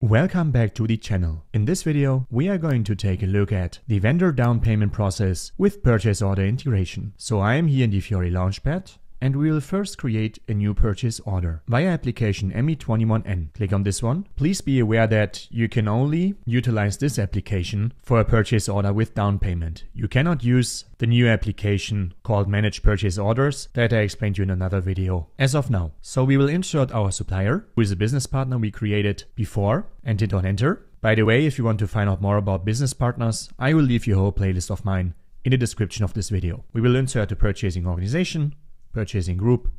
Welcome back to the channel. In this video, we are going to take a look at the vendor down payment process with purchase order integration. So I am here in the Fiori Launchpad and we will first create a new purchase order via application ME21N. Click on this one. Please be aware that you can only utilize this application for a purchase order with down payment. You cannot use the new application called Manage Purchase Orders that I explained to you in another video as of now. So we will insert our supplier, who is a business partner we created before and hit on enter. By the way, if you want to find out more about business partners, I will leave you a whole playlist of mine in the description of this video. We will insert a purchasing organization, purchasing group,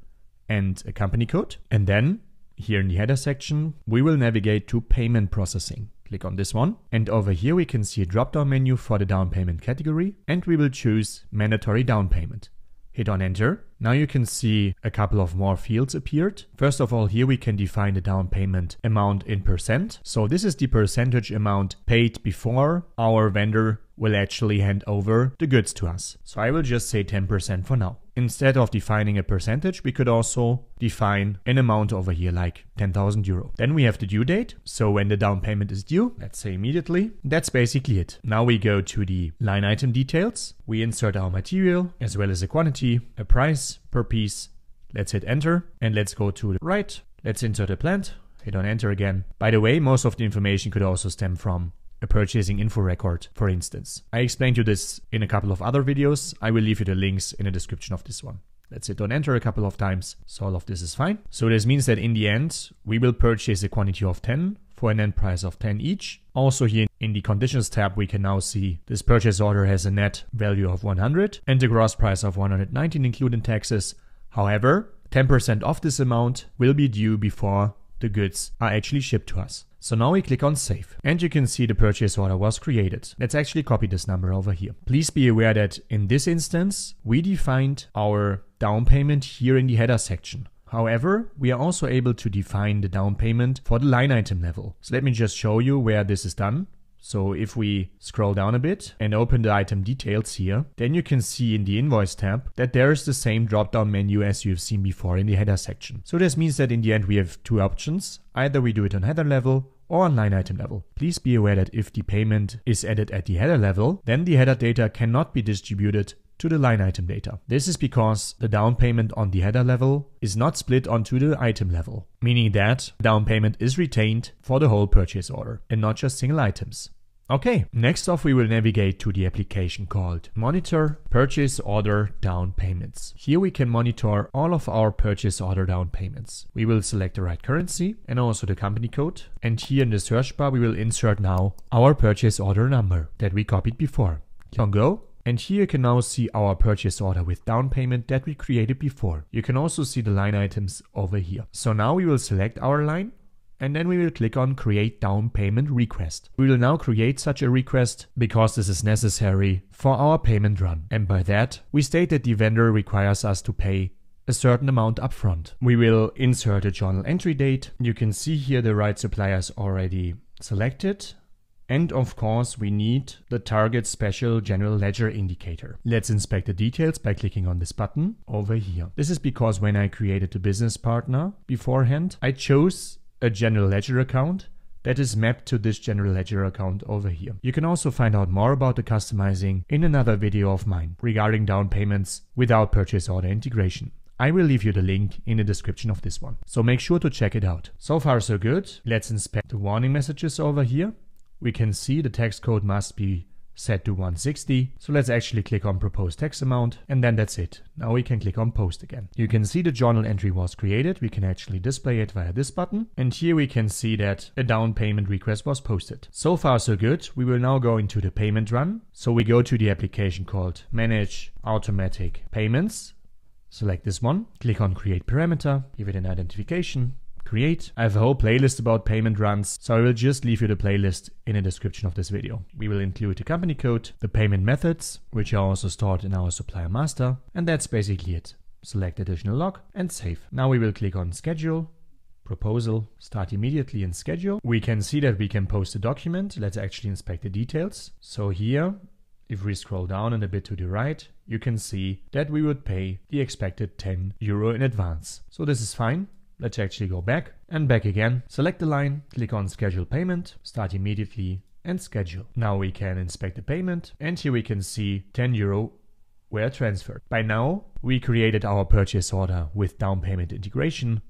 and a company code. And then here in the header section, we will navigate to payment processing. Click on this one. And over here, we can see a drop down menu for the down payment category. And we will choose mandatory down payment. Hit on enter. Now you can see a couple of more fields appeared. First of all, here we can define the down payment amount in percent. So this is the percentage amount paid before our vendor will actually hand over the goods to us. So I will just say 10% for now. Instead of defining a percentage, we could also define an amount over here like 10,000 euro. Then we have the due date. So when the down payment is due, let's say immediately, that's basically it. Now we go to the line item details. We insert our material as well as a quantity, a price per piece. Let's hit enter and let's go to the right. Let's insert a plant. Hit on enter again. By the way, most of the information could also stem from a purchasing info record, for instance. I explained you this in a couple of other videos. I will leave you the links in the description of this one. Let's hit on enter a couple of times. So all of this is fine. So this means that in the end, we will purchase a quantity of 10 for an end price of 10 each. Also here in the conditions tab, we can now see this purchase order has a net value of 100 and a gross price of 119 including taxes. However, 10% of this amount will be due before the goods are actually shipped to us. So now we click on save and you can see the purchase order was created. Let's actually copy this number over here. Please be aware that in this instance, we defined our down payment here in the header section. However, we are also able to define the down payment for the line item level. So let me just show you where this is done. So if we scroll down a bit and open the item details here, then you can see in the invoice tab that there is the same drop down menu as you've seen before in the header section. So this means that in the end we have two options. Either we do it on header level or on line item level. Please be aware that if the payment is added at the header level, then the header data cannot be distributed to the line item data. This is because the down payment on the header level is not split onto the item level, meaning that down payment is retained for the whole purchase order and not just single items. Okay, next off we will navigate to the application called Monitor Purchase Order Down Payments. Here we can monitor all of our purchase order down payments. We will select the right currency and also the company code. And here in the search bar we will insert now our purchase order number that we copied before. Click on go and here you can now see our purchase order with down payment that we created before. You can also see the line items over here. So now we will select our line and then we will click on create down payment request. We will now create such a request because this is necessary for our payment run. And by that, we state that the vendor requires us to pay a certain amount upfront. We will insert a journal entry date. You can see here the right suppliers already selected. And of course, we need the target special general ledger indicator. Let's inspect the details by clicking on this button over here. This is because when I created the business partner beforehand, I chose a general ledger account that is mapped to this general ledger account over here. You can also find out more about the customizing in another video of mine regarding down payments without purchase order integration. I will leave you the link in the description of this one, so make sure to check it out. So far so good. Let's inspect the warning messages over here we can see the tax code must be set to 160. So let's actually click on propose tax amount and then that's it. Now we can click on post again. You can see the journal entry was created. We can actually display it via this button. And here we can see that a down payment request was posted. So far so good. We will now go into the payment run. So we go to the application called manage automatic payments. Select this one, click on create parameter, give it an identification, create. I have a whole playlist about payment runs, so I will just leave you the playlist in the description of this video. We will include the company code, the payment methods, which are also stored in our supplier master, and that's basically it. Select additional log and save. Now we will click on schedule, proposal, start immediately in schedule. We can see that we can post a document. Let's actually inspect the details. So here, if we scroll down and a bit to the right, you can see that we would pay the expected 10 euro in advance. So this is fine. Let's actually go back and back again. Select the line, click on schedule payment, start immediately and schedule. Now we can inspect the payment and here we can see 10 euro were transferred. By now, we created our purchase order with down payment integration.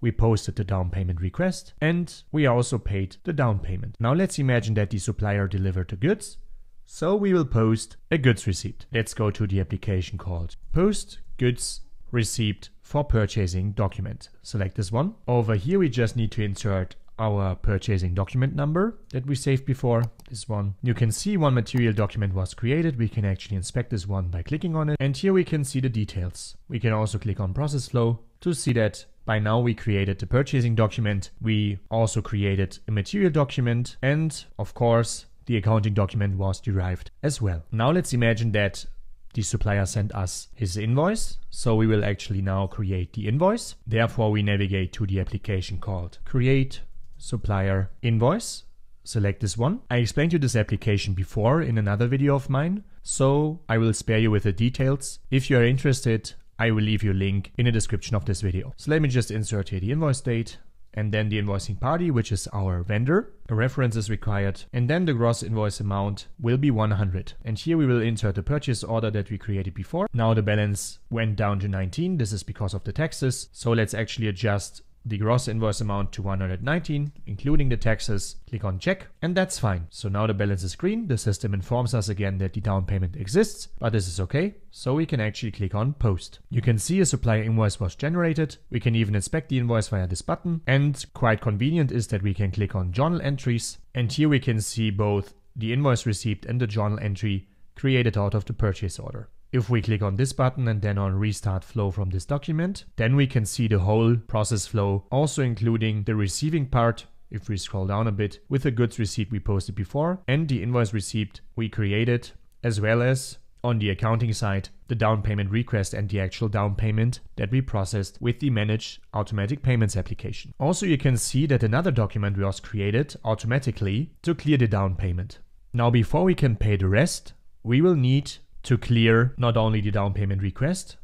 We posted the down payment request and we also paid the down payment. Now let's imagine that the supplier delivered the goods. So we will post a goods receipt. Let's go to the application called post goods receipt for purchasing document. Select this one. Over here, we just need to insert our purchasing document number that we saved before, this one. You can see one material document was created. We can actually inspect this one by clicking on it. And here we can see the details. We can also click on process flow to see that by now we created the purchasing document. We also created a material document and of course the accounting document was derived as well. Now let's imagine that the supplier sent us his invoice. So we will actually now create the invoice. Therefore, we navigate to the application called create supplier invoice. Select this one. I explained you this application before in another video of mine, so I will spare you with the details. If you are interested, I will leave you a link in the description of this video. So let me just insert here the invoice date and then the invoicing party, which is our vendor. A reference is required, and then the gross invoice amount will be 100. And here we will insert the purchase order that we created before. Now the balance went down to 19. This is because of the taxes. So let's actually adjust the gross invoice amount to 119, including the taxes. Click on check, and that's fine. So now the balance is green. The system informs us again that the down payment exists, but this is okay. So we can actually click on post. You can see a supplier invoice was generated. We can even inspect the invoice via this button. And quite convenient is that we can click on journal entries. And here we can see both the invoice received and the journal entry created out of the purchase order. If we click on this button and then on restart flow from this document, then we can see the whole process flow, also including the receiving part, if we scroll down a bit, with the goods receipt we posted before and the invoice receipt we created, as well as on the accounting side, the down payment request and the actual down payment that we processed with the Manage Automatic Payments application. Also, you can see that another document was created automatically to clear the down payment. Now, before we can pay the rest, we will need to clear not only the down payment request,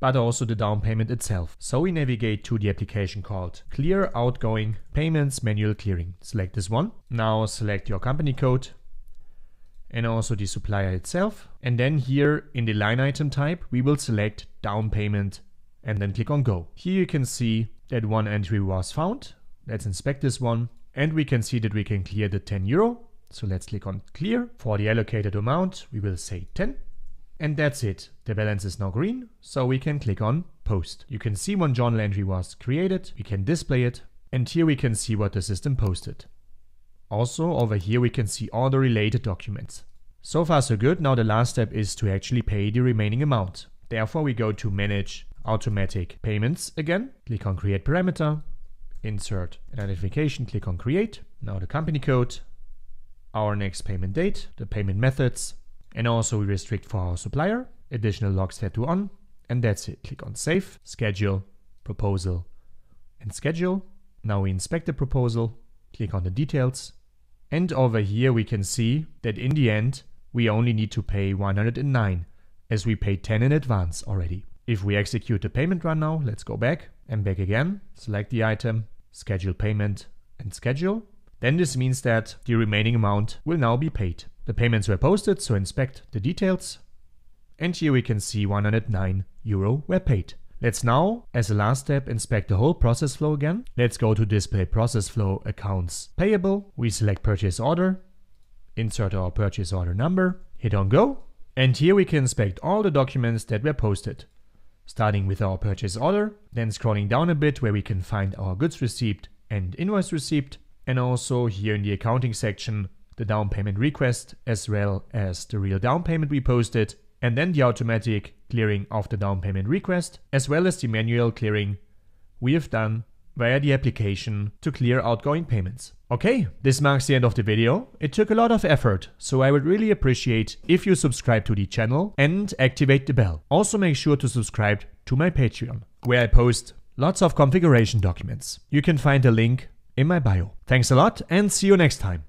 but also the down payment itself. So we navigate to the application called Clear Outgoing Payments Manual Clearing. Select this one. Now select your company code and also the supplier itself. And then here in the line item type, we will select down payment and then click on go. Here you can see that one entry was found. Let's inspect this one. And we can see that we can clear the 10 euro. So let's click on clear. For the allocated amount, we will say 10. And that's it. The balance is now green, so we can click on post. You can see when journal entry was created, we can display it, and here we can see what the system posted. Also, over here we can see all the related documents. So far so good, now the last step is to actually pay the remaining amount. Therefore we go to manage automatic payments again, click on create parameter, insert identification, click on create. Now the company code, our next payment date, the payment methods, and also we restrict for our supplier, additional logs set to on, and that's it. Click on save, schedule, proposal, and schedule. Now we inspect the proposal, click on the details, and over here we can see that in the end, we only need to pay 109 as we paid 10 in advance already. If we execute the payment run now, let's go back and back again, select the item, schedule payment and schedule. Then this means that the remaining amount will now be paid. The payments were posted, so inspect the details. And here we can see 109 euro were paid. Let's now, as a last step, inspect the whole process flow again. Let's go to display process flow accounts payable. We select purchase order, insert our purchase order number, hit on go. And here we can inspect all the documents that were posted. Starting with our purchase order, then scrolling down a bit where we can find our goods received and invoice received. And also here in the accounting section, the down payment request as well as the real down payment we posted, and then the automatic clearing of the down payment request, as well as the manual clearing we have done via the application to clear outgoing payments. Okay, this marks the end of the video. It took a lot of effort, so I would really appreciate if you subscribe to the channel and activate the bell. Also make sure to subscribe to my Patreon, where I post lots of configuration documents. You can find a link in my bio. Thanks a lot and see you next time.